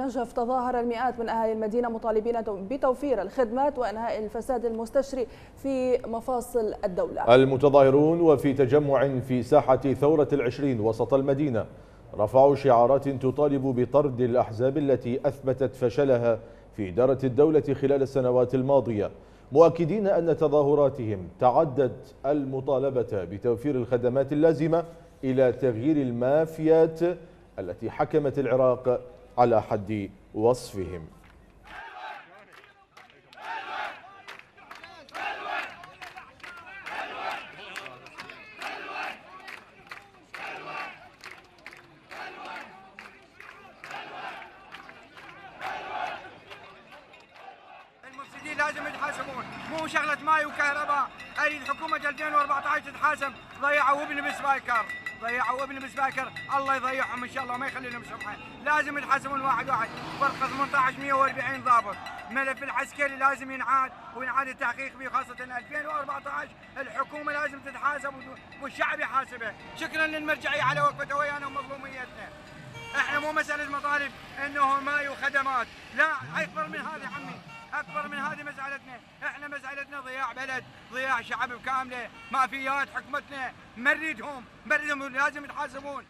نجف تظاهر المئات من أهالي المدينة مطالبين بتوفير الخدمات وإنهاء الفساد المستشري في مفاصل الدولة. المتظاهرون وفي تجمع في ساحة ثورة العشرين وسط المدينة رفعوا شعارات تطالب بطرد الأحزاب التي أثبتت فشلها في إدارة الدولة خلال السنوات الماضية مؤكدين أن تظاهراتهم تعدت المطالبة بتوفير الخدمات اللازمة إلى تغيير المافيات التي حكمت العراق على حد وصفهم. لازم يتحاسبون. مو شغلة ماي وكهرباء. اريد حكومه 2014 تتحاسب ضيعوا ابني بسبايكر ضيعوا ابني بسبايكر الله يضيعهم إن شاء الله وما يخلي لهم سمعة لازم يتحاسبون واحد واحد. فرقه 18 140 ضابط. ملف العسكري لازم ينعاد وينعاد التحقيق فيه خاصة 2014 الحكومة لازم تتحاسب والشعب يحاسبه. شكرا للمرجعية على وقفته ويانا ومظلوميتنا. إحنا مو مسألة مطالب إنه ماي وخدمات لا أكبر من هذه عمي أكبر من هذه مسألتنا. إحنا مسألتنا ضياع بلد ضياع شعب كامله مافيات حكمتنا مريدهم مريدهم لازم يتحاسبون.